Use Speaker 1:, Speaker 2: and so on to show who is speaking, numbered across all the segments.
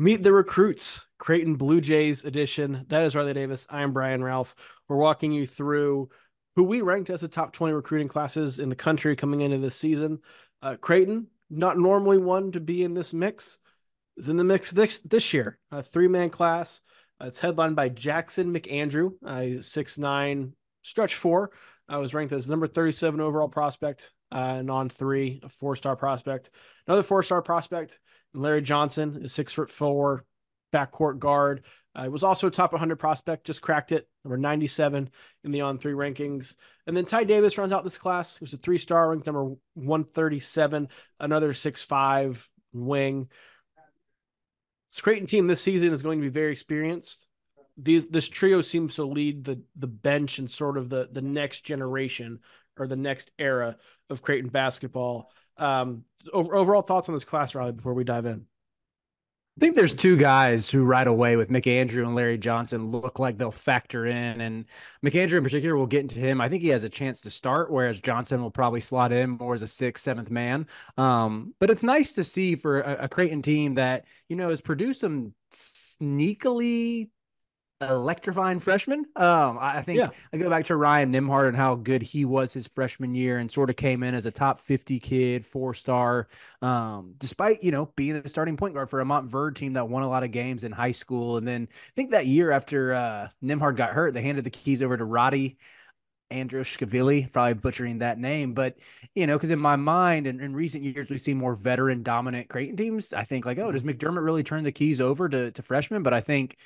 Speaker 1: Meet the recruits, Creighton Blue Jays edition. That is Riley Davis. I am Brian Ralph. We're walking you through who we ranked as the top 20 recruiting classes in the country coming into this season. Uh, Creighton, not normally one to be in this mix, is in the mix this this year. A three man class. Uh, it's headlined by Jackson McAndrew, uh, six nine, stretch four. I was ranked as number 37 overall prospect, uh, and On3, a four star prospect. Another four star prospect, Larry Johnson, is six foot four, backcourt guard. Uh, was also a top 100 prospect, just cracked it, number 97 in the On3 rankings. And then Ty Davis runs out this class, who's a three star, ranked number 137, another six five wing. This Creighton team this season is going to be very experienced these this trio seems to lead the the bench and sort of the the next generation or the next era of Creighton basketball. Um, over, overall thoughts on this class, Riley, before we dive in.
Speaker 2: I think there's two guys who right away with McAndrew and Larry Johnson look like they'll factor in. And McAndrew in particular, we'll get into him. I think he has a chance to start, whereas Johnson will probably slot in more as a sixth, seventh man. Um, but it's nice to see for a, a Creighton team that, you know, has produced some sneakily electrifying freshman. Um, I think yeah. I go back to Ryan Nembhard and how good he was his freshman year and sort of came in as a top 50 kid, four star, um, despite, you know, being the starting point guard for a Montverde team that won a lot of games in high school. And then I think that year after uh, Nembhard got hurt, they handed the keys over to Roddy. Androshkavili, probably butchering that name, but you know, because in my mind, and in, recent years, we've seen more veteran dominant Creighton teams. I think like, oh, does McDermott really turn the keys over to to freshmen? But I think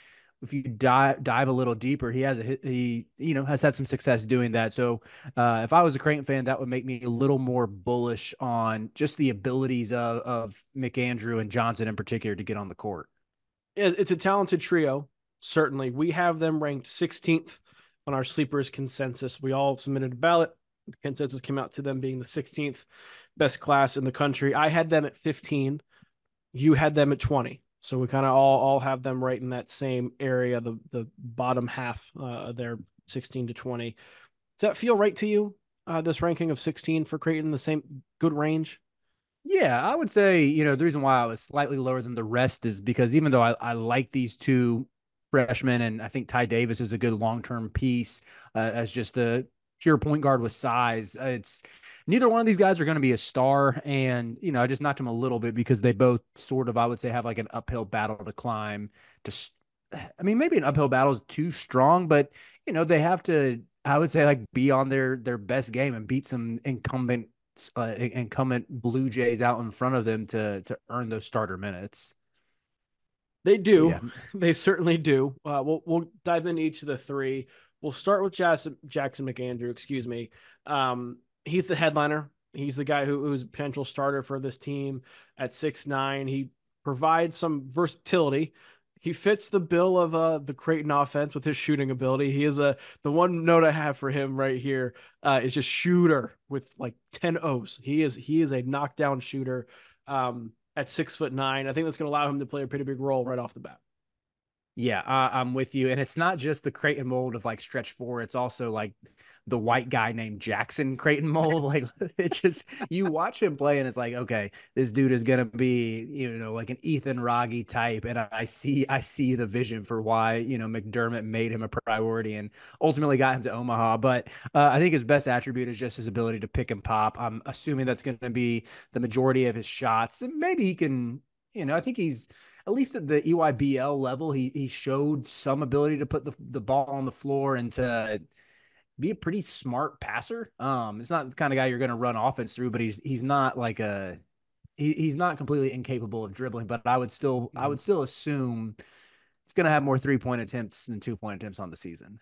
Speaker 2: if you dive dive a little deeper, he has a he you know has had some success doing that. So uh, if I was a Creighton fan, that would make me a little more bullish on just the abilities of of McAndrew and Johnson in particular to get on the court.
Speaker 1: It's a talented trio. Certainly, we have them ranked 16th on our sleepers consensus. We all submitted a ballot. The consensus came out to them being the 16th best class in the country. I had them at 15. You had them at 20. So we kind of all all have them right in that same area, the the bottom half uh, there, 16 to 20. Does that feel right to you? Uh, this ranking of 16 for Creighton, the same good range.
Speaker 2: Yeah, I would say you know the reason why I was slightly lower than the rest is because even though I, I like these two freshmen, and I think Ty Davis is a good long term piece uh, as just a pure point guard with size. Uh, it's neither one of these guys are going to be a star. And, you know, I just knocked them a little bit because they both sort of, I would say, have like an uphill battle to climb. To, I mean, maybe an uphill battle is too strong, but, you know, they have to, I would say, like be on their their best game and beat some incumbent uh, incumbent Blue Jays out in front of them to to earn those starter minutes.
Speaker 1: They do. Yeah. They certainly do. Uh, we'll we'll dive into each of the three. We'll start with Jackson, Jackson McAndrew. Excuse me. Um, he's the headliner. He's the guy who, who's a potential starter for this team at six nine. He provides some versatility. He fits the bill of uh, the Creighton offense with his shooting ability. He is a the one note I have for him right here uh, is just shooter with like ten O's. He is he is a knockdown shooter um, at six foot nine. I think that's going to allow him to play a pretty big role right off the bat.
Speaker 2: Yeah, uh, I'm with you. And it's not just the Creighton mold of like stretch four. It's also like the white guy named Jackson Creighton mold. Like it just you watch him play and it's like, okay, this dude is gonna be, you know, like an Ethan Wragge type. And I see I see the vision for why, you know, McDermott made him a priority and ultimately got him to Omaha. But uh, I think his best attribute is just his ability to pick and pop. I'm assuming that's gonna be the majority of his shots. And maybe he can, you know, I think he's at least at the EYBL level, he he showed some ability to put the, the ball on the floor and to be a pretty smart passer. Um, it's not the kind of guy you're going to run offense through, but he's he's not like a he, he's not completely incapable of dribbling. But I would still mm-hmm. I would still assume he's going to have more three point attempts than two point attempts on the season.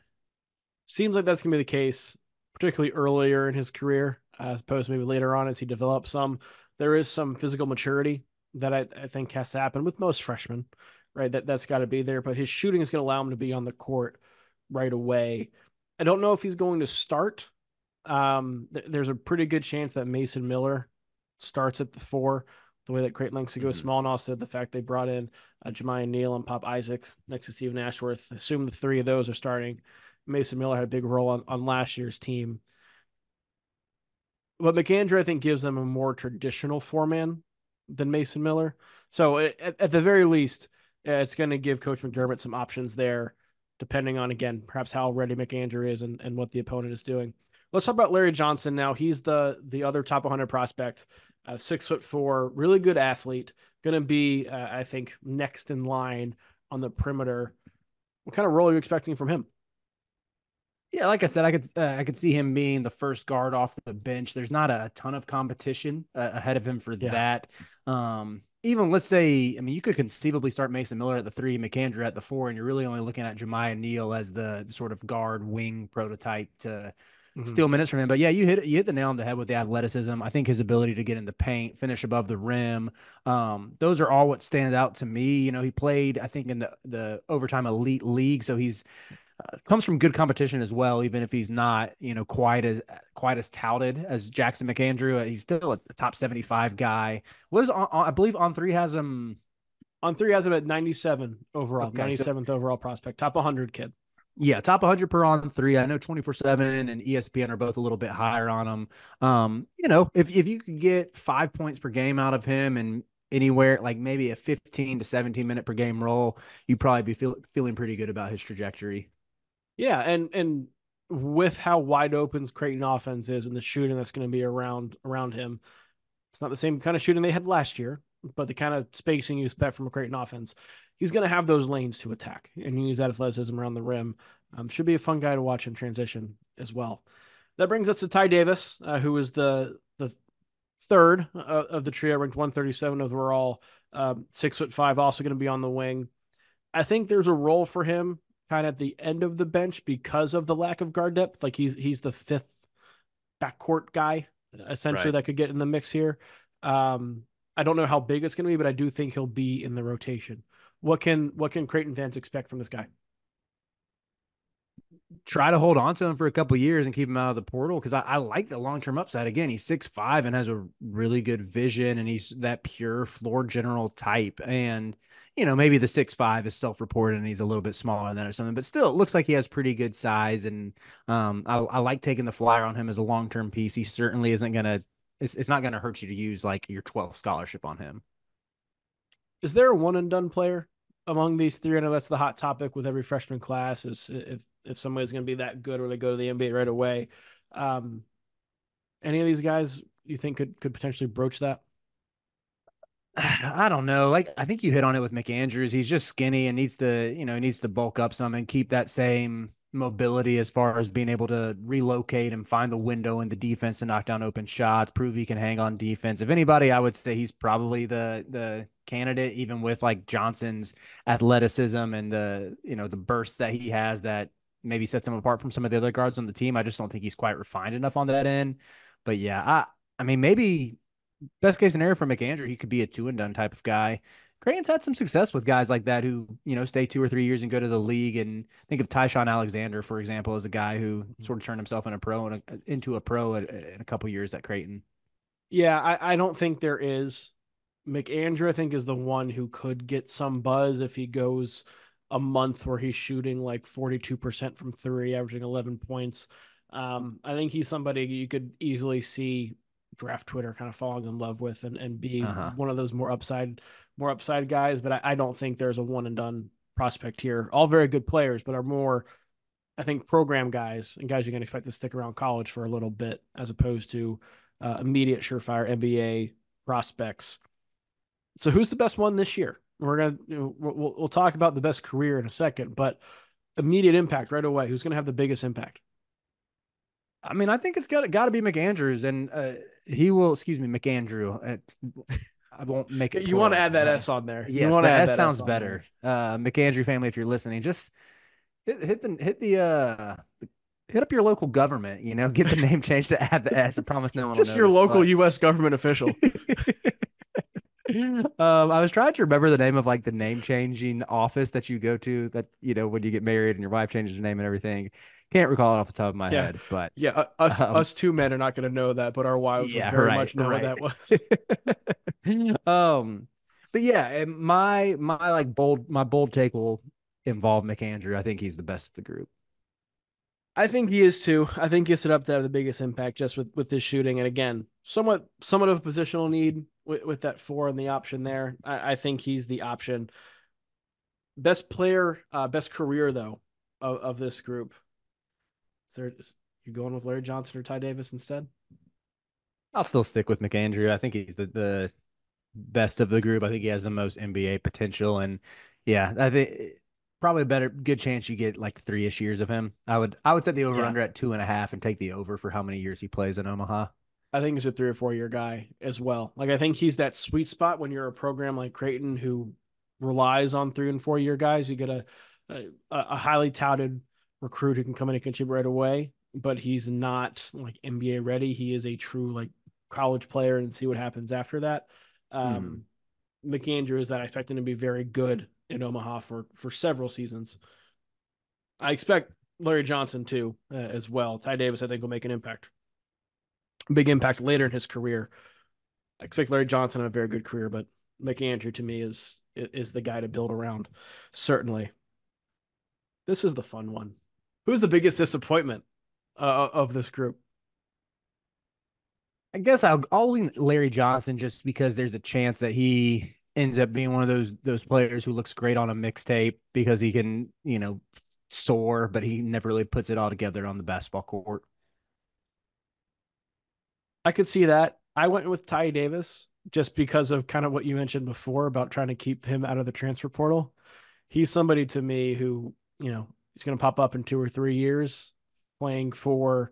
Speaker 1: Seems like that's going to be the case, particularly earlier in his career, as opposed to maybe later on as he develops some. There is some physical maturity that I, I think has to happen with most freshmen, right? That that's got to be there. But his shooting is going to allow him to be on the court right away. I don't know if he's going to start. Um, th- there's a pretty good chance that Mason Miller starts at the four. The way that Creighton likes to go mm-hmm. small, and also the fact they brought in uh, Jamiya Neal and Pop Isaacs next to Steven Ashworth. Assume the three of those are starting. Mason Miller had a big role on, on last year's team. But McAndrew, I think, gives them a more traditional four man than Mason Miller. So at, at the very least, it's going to give Coach McDermott some options there, depending on again perhaps how ready McAndrew is and, and what the opponent is doing. Let's talk about Larry Johnson now. He's the the other top 100 prospect, uh, six foot four, really good athlete. Going to be, uh, I think, next in line on the perimeter. What kind of role are you expecting from him?
Speaker 2: Yeah, like I said, I could uh, I could see him being the first guard off the bench. There's not a ton of competition uh, ahead of him for yeah. that. Um, even let's say, I mean, you could conceivably start Mason Miller at the three, McAndrew at the four, and you're really only looking at Jamiya Neal as the, the sort of guard wing prototype to mm-hmm. steal minutes from him. But yeah, you hit you hit the nail on the head with the athleticism. I think his ability to get in the paint, finish above the rim, um, those are all what stand out to me. You know, he played, I think, in the the overtime elite league, so he's uh, comes from good competition as well, even if he's not, you know, quite as quite as touted as Jackson McAndrew. Uh, he's still a, a top seventy-five guy. What is on, on, I believe On3 has him.
Speaker 1: On3 has him at ninety-seven overall, ninety-seventh so, overall prospect, top one hundred kid.
Speaker 2: Yeah, top 100 per On3. I know 24 7 and ESPN are both a little bit higher on him. Um, you know, if, if you could get five points per game out of him and anywhere like maybe a 15 to 17 minute per game role, you'd probably be feel, feeling pretty good about his trajectory.
Speaker 1: Yeah, and and with how wide open Creighton offense is and the shooting that's going to be around around him, it's not the same kind of shooting they had last year, but the kind of spacing you expect from a Creighton offense. He's going to have those lanes to attack and use that athleticism around the rim. Um, should be a fun guy to watch in transition as well. That brings us to Ty Davis, uh, who is the the third uh, of the trio, ranked 137 overall, um, six foot five, also going to be on the wing. I think there's a role for him kind of at the end of the bench because of the lack of guard depth. Like he's he's the fifth backcourt guy essentially right. that could get in the mix here. Um, I don't know how big it's going to be, but I do think he'll be in the rotation. What can what can Creighton fans expect from this guy?
Speaker 2: try to hold on to him for a couple years and keep him out of the portal because I, I, like the long term upside. Again, he's six five and has a really good vision, and he's that pure floor general type. And you know, maybe the six five is self reported and he's a little bit smaller than that or something, but still, it looks like he has pretty good size. And um, I, I like taking the flyer on him as a long term piece. He certainly isn't gonna. It's, it's not gonna hurt you to use like your 12th scholarship on him.
Speaker 1: Is there a one and done player among these three? I know that's the hot topic with every freshman class. Is if if somebody's going to be that good or they go to the NBA right away. Um, any of these guys you think could could potentially broach that?
Speaker 2: I don't know. Like I think you hit on it with McAndrews. He's just skinny and needs to, you know, needs to bulk up some and keep that same mobility as far as being able to relocate and find the window in the defense to knock down open shots, prove he can hang on defense. If anybody, I would say he's probably the the candidate, even with like Johnson's athleticism and the you know the burst that he has that maybe sets him apart from some of the other guards on the team. I just don't think he's quite refined enough on that end. But yeah, I I mean maybe best case scenario for McAndrew, he could be a two and done type of guy. Creighton's had some success with guys like that who, you know, stay two or three years and go to the league. And think of Ty-Shon Alexander, for example, as a guy who mm-hmm. sort of turned himself in a pro and into a pro in a couple years at Creighton.
Speaker 1: Yeah, I, I don't think there is. McAndrew, I think, is the one who could get some buzz if he goes – a month where he's shooting like 42% from three, averaging 11 points. Um, I think he's somebody you could easily see draft Twitter kind of falling in love with and, and be uh-huh. one of those more upside, more upside guys. But I, I don't think there's a one and done prospect here. All very good players, but are more, I think, program guys and guys you can expect to stick around college for a little bit as opposed to uh, immediate surefire NBA prospects. So who's the best one this year? We're gonna you know, we'll we'll talk about the best career in a second, but immediate impact right away. Who's gonna have the biggest impact?
Speaker 2: I mean, I think it's got got to be McAndrews, and uh, he will. Excuse me, McAndrew. I won't make it.
Speaker 1: you want to add that S on there?
Speaker 2: Yes, that, that S sounds S better. Uh, McAndrew family, if you're listening, just hit, hit the hit the uh hit up your local government. You know, get the name changed to add the S. I promise no one.
Speaker 1: Just your local but... U.S. government official.
Speaker 2: um, I was trying to remember the name of like the name changing office that you go to that you know when you get married and your wife changes her name and everything. Can't recall it off the top of my
Speaker 1: yeah.
Speaker 2: head, but
Speaker 1: yeah, uh, us um, us two men are not going to know that, but our wives yeah, very right, much know right. what that
Speaker 2: was. um, but yeah, my my like bold my bold take will involve McAndrew. I think he's the best of the group.
Speaker 1: I think he is too. I think he's set up to have the biggest impact just with with his shooting, and again, somewhat somewhat of a positional need with, with that four and the option there. I, I think he's the option. best player, uh, best career though of, of this group. Is there is, you going with Larry Johnson or Ty Davis instead?
Speaker 2: I'll still stick with McAndrew. I think he's the, the best of the group. I think he has the most NBA potential, and yeah, I think probably a better good chance you get like three ish years of him. I would I would set the over yeah. under at two and a half and take the over for how many years he plays in Omaha.
Speaker 1: I think he's a three or four year guy as well. Like I think he's that sweet spot when you're a program like Creighton who relies on three and four year guys. You get a a, a highly touted recruit who can come in and contribute right away, but he's not like NBA ready. He is a true like college player and see what happens after that. Um, hmm. McAndrew is that I expect him to be very good in Omaha for for several seasons. I expect Larry Johnson too uh, as well. Ty Davis I think will make an impact, big impact later in his career. I expect Larry Johnson have a very good career, but McAndrew to me is is the guy to build around. Certainly. This is the fun one. Who's the biggest disappointment uh, of this group?
Speaker 2: I guess I'll, I'll lean Larry Johnson just because there's a chance that he ends up being one of those those players who looks great on a mixtape because he can, you know, soar, but he never really puts it all together on the basketball court.
Speaker 1: I could see that. I went with Ty Davis just because of kind of what you mentioned before about trying to keep him out of the transfer portal. He's somebody to me who, you know, he's going to pop up in two or three years playing for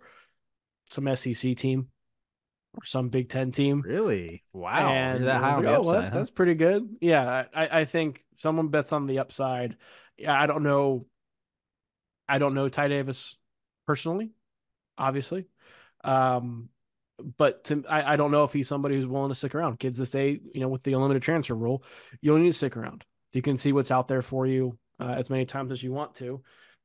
Speaker 1: some SEC team or some Big Ten team.
Speaker 2: Really? Wow. And that
Speaker 1: high like, oh, upside, huh? that's pretty good. Yeah, I, I think someone bets on the upside. Yeah, I don't know. I don't know Ty Davis personally, obviously. Um, but to, I, I don't know if he's somebody who's willing to stick around. Kids this day, you know, with the unlimited transfer rule, you don't need to stick around. You can see what's out there for you uh, as many times as you want to.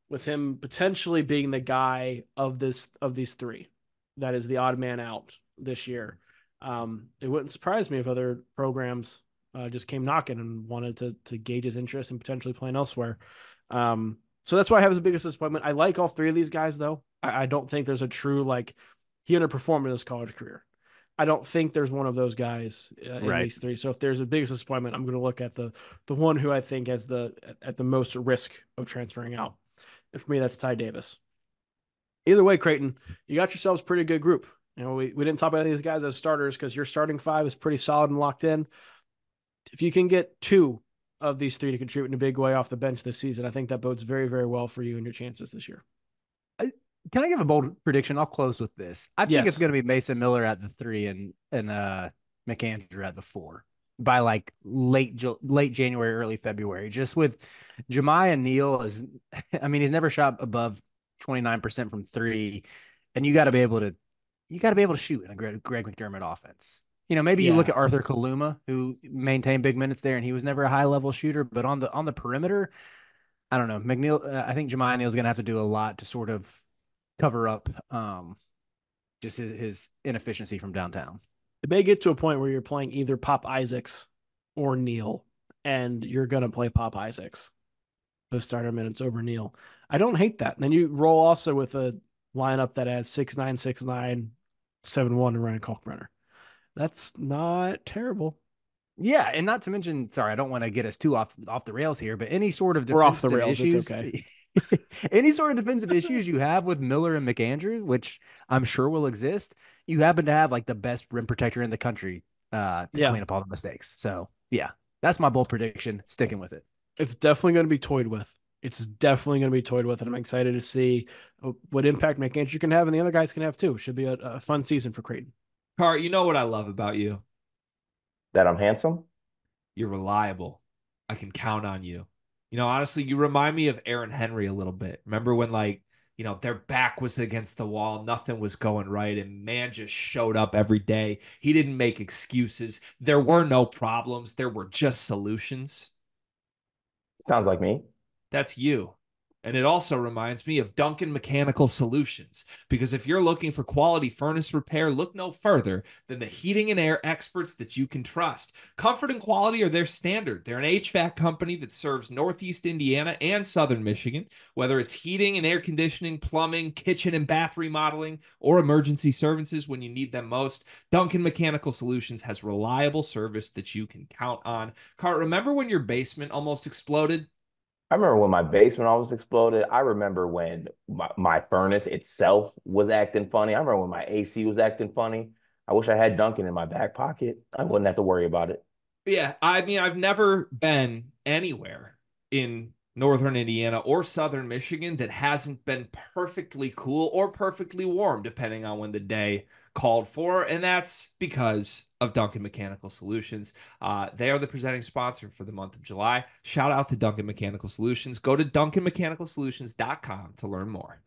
Speaker 1: With him potentially being the guy of this of these three, that is the odd man out this year. Um, it wouldn't surprise me if other programs uh, just came knocking and wanted to to gauge his interest and potentially playing elsewhere. Um, so that's why I have his biggest disappointment. I like all three of these guys though. I, I don't think there's a true like he underperformed in his college career. I don't think there's one of those guys uh, in right. these three. So if there's a biggest disappointment, I'm going to look at the the one who I think has the at the most risk of transferring out. And for me, that's Ty Davis. Either way, Creighton, you got yourselves pretty good group. You know, we, we didn't talk about any of these guys as starters because your starting five is pretty solid and locked in. If you can get two of these three to contribute in a big way off the bench this season, I think that bodes very, very well for you and your chances this year.
Speaker 2: I, can I give a bold prediction? I'll close with this. I think yes. it's going to be Mason Miller at the three and and uh, McAndrew at the four by like late late January, early February. Just with Jamiya Neal is, I mean, he's never shot above twenty nine percent from three, and you got to be able to you got to be able to shoot in a Greg, Greg McDermott offense. You know, maybe yeah. you look at Arthur Kaluma, who maintained big minutes there, and he was never a high level shooter. But on the on the perimeter, I don't know. McNeil, uh, I think Jamiya Neal's going to have to do a lot to sort of cover up um, just his, his inefficiency from downtown.
Speaker 1: It may get to a point where you're playing either Pop Isaacs or Neal, and you're going to play Pop Isaacs those starter minutes over Neal. I don't hate that. And then you roll also with a lineup that has six nine six nine seven one and Ryan Kalkbrenner. That's not terrible.
Speaker 2: Yeah, and not to mention, sorry, I don't want to get us too off off the rails here, but any sort of defensive We're off the rails, issues, okay. any sort of defensive issues you have with Miller and McAndrew, which I'm sure will exist, you happen to have like the best rim protector in the country uh, to yeah. clean up all the mistakes. So yeah, that's my bold prediction. Sticking with it.
Speaker 1: It's definitely going to be toyed with it's definitely going to be toyed with, and I'm excited to see uh, what impact McAndrew can have, and the other guys can have too. Should be a, a fun season for Creighton.
Speaker 3: Car, you know what I love about you?
Speaker 4: That I'm handsome.
Speaker 3: You're reliable. I can count on you. You know, honestly, you remind me of Aaron Henry a little bit. Remember when like you know their back was against the wall, nothing was going right, and man just showed up every day. He didn't make excuses. There were no problems. There were just solutions.
Speaker 4: Sounds like me.
Speaker 3: That's you. And it also reminds me of Duncan Mechanical Solutions because if you're looking for quality furnace repair, look no further than the heating and air experts that you can trust. Comfort and quality are their standard. They're an HVAC company that serves Northeast Indiana and Southern Michigan, whether it's heating and air conditioning, plumbing, kitchen and bath remodeling, or emergency services when you need them most. Duncan Mechanical Solutions has reliable service that you can count on. Cart, remember when your basement almost exploded?
Speaker 4: I remember when my basement almost exploded. I remember when my, my furnace itself was acting funny. I remember when my AC was acting funny. I wish I had Duncan in my back pocket. I wouldn't have to worry about it.
Speaker 3: Yeah, I mean, I've never been anywhere in northern Indiana or southern Michigan that hasn't been perfectly cool or perfectly warm, depending on when the day called for. And that's because of Duncan Mechanical Solutions. Uh, they are the presenting sponsor for the month of July. Shout out to Duncan Mechanical Solutions. Go to duncanmechanicalsolutions.com to learn more.